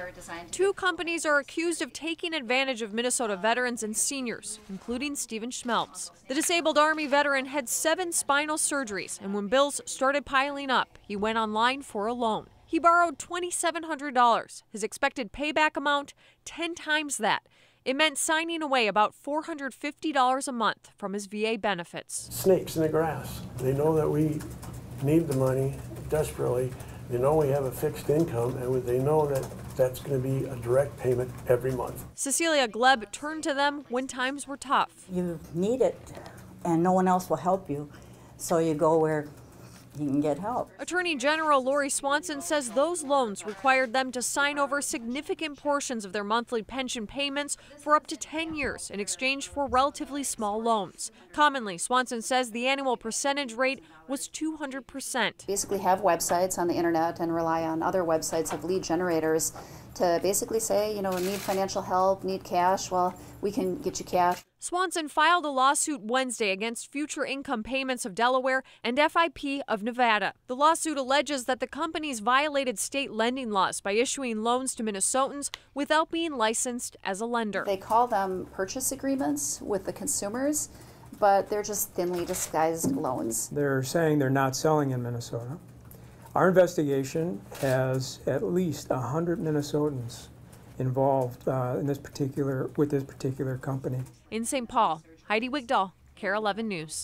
are designed. Two companies are accused of taking advantage of Minnesota veterans and seniors, including Stephen Schmelz. The disabled Army veteran had seven spinal surgeries, and when bills started piling up, he went online for a loan. He borrowed $2,700. His expected payback amount, 10 times that. It meant signing away about $450 a month from his VA benefits. Snakes in the grass. They know that we need the money desperately. They know we have a fixed income, and they know that that's going to be a direct payment every month. Cecilia Gleb turned to them when times were tough. You need it, and no one else will help you, so you go where you can get help. Attorney General Lori Swanson says those loans required them to sign over significant portions of their monthly pension payments for up to 10 years in exchange for relatively small loans. Commonly, Swanson says the annual percentage rate was 200%. Basically, have websites on the internet and rely on other websites of lead generators to basically say, you know, need financial help, need cash. Well, we can get you cash. Swanson filed a lawsuit Wednesday against Future Income Payments of Delaware and FIP of Nevada. The lawsuit alleges that the companies violated state lending laws by issuing loans to Minnesotans without being licensed as a lender. They call them purchase agreements with the consumers, but they're just thinly disguised loans. They're saying they're not selling in Minnesota. Our investigation has at least 100 Minnesotans involved uh, in this particular with this particular company. In St. Paul, Heidi Wigdahl, KARE 11 News.